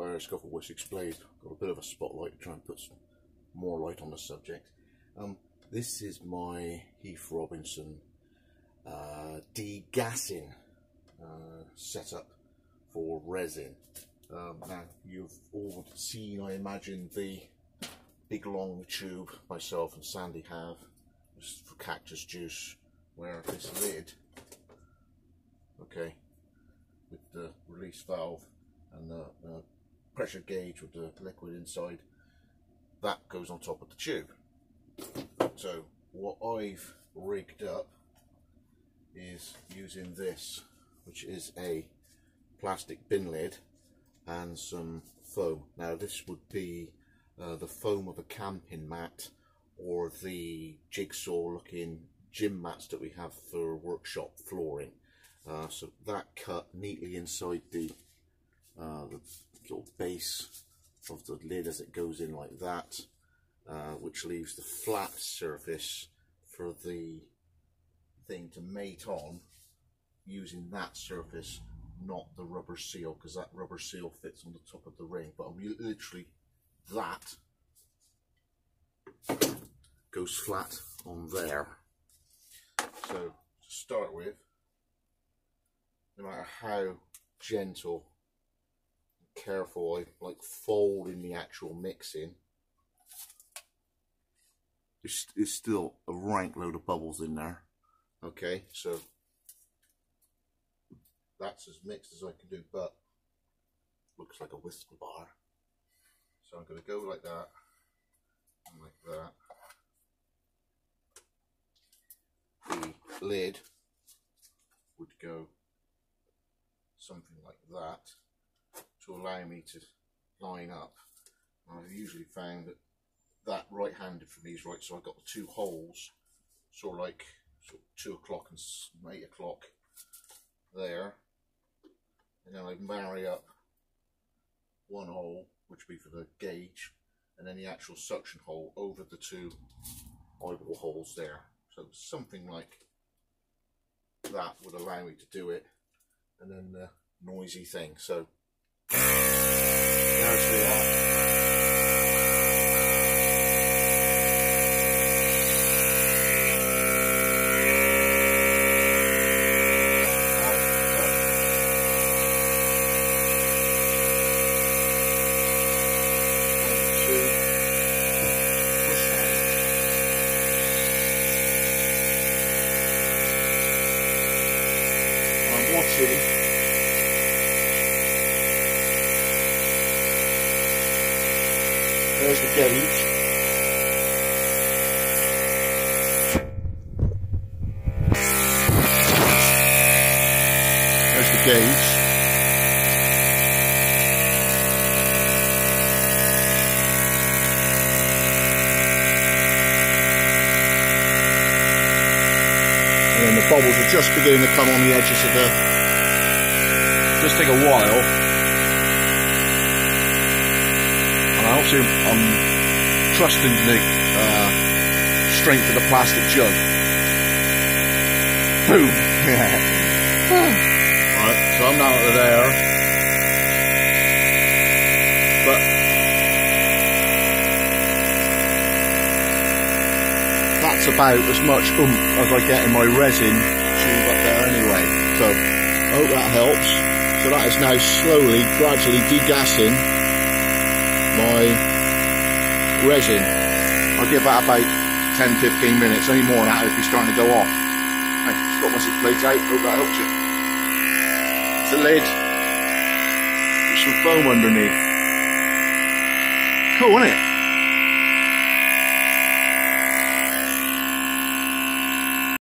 by Scuffle Wessex Blade. Got a bit of a spotlight to try and put some more light on the subject. Um, this is my Heath Robinson uh, degassing uh, setup for resin. Um, now you've all seen, I imagine, the big long tube myself and Sandy have for cactus juice where this lid okay with the release valve and the uh, pressure gauge with the liquid inside that goes on top of the tube so what I've rigged up is using this which is a plastic bin lid and some foam now this would be uh, the foam of a camping mat or the jigsaw looking gym mats that we have for workshop flooring. Uh, so that cut neatly inside the, uh, the little base of the lid as it goes in like that, uh, which leaves the flat surface for the thing to mate on using that surface, not the rubber seal, because that rubber seal fits on the top of the ring. But literally that goes flat on there. So to start with, no matter how gentle careful I like fold in the actual mixing, there's, there's still a rank load of bubbles in there. Okay, so that's as mixed as I can do, but looks like a Wispa bar. So I'm going to go like that and like that. The lid would go something like that to allow me to line up. I've usually found that that right-handed for me is right, so I've got the two holes, sort of like sort of two o'clock and eight o'clock there, and then I marry up one hole, which would be for the gauge, and then the actual suction hole over the two eyeball holes there. So something like that would allow me to do it. And then the noisy thing. So there's the watching. There's the gauge. There's the gauge. and then the bubbles are just beginning to come on the edges of the just take a while I'm trusting the uh, strength of the plastic jug boom so I'm now out there but that's about as much oomph as I get in my resin tube up there anyway. So I hope that helps. So that is now slowly, gradually degassing resin. I'll give that about 10-15 minutes, any more than that it'll be starting to go off. Right, just got my six blades out, hope that helps you. It's a lid. There's some foam underneath. Cool, isn't it?